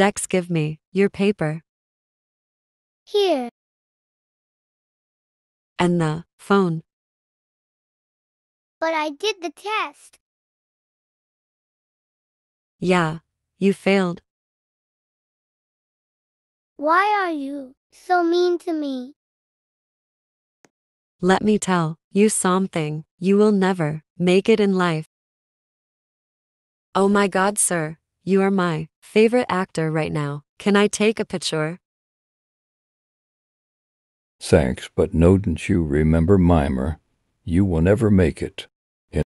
Dex, give me your paper Here. and the phone. But I did the test. Yeah, you failed. Why are you so mean to me? Let me tell you something. You will never make it in life. Oh my god, sir. You are my favorite actor right now. Can I take a picture? Thanks, but no, don't you remember Mimer? You will never make it.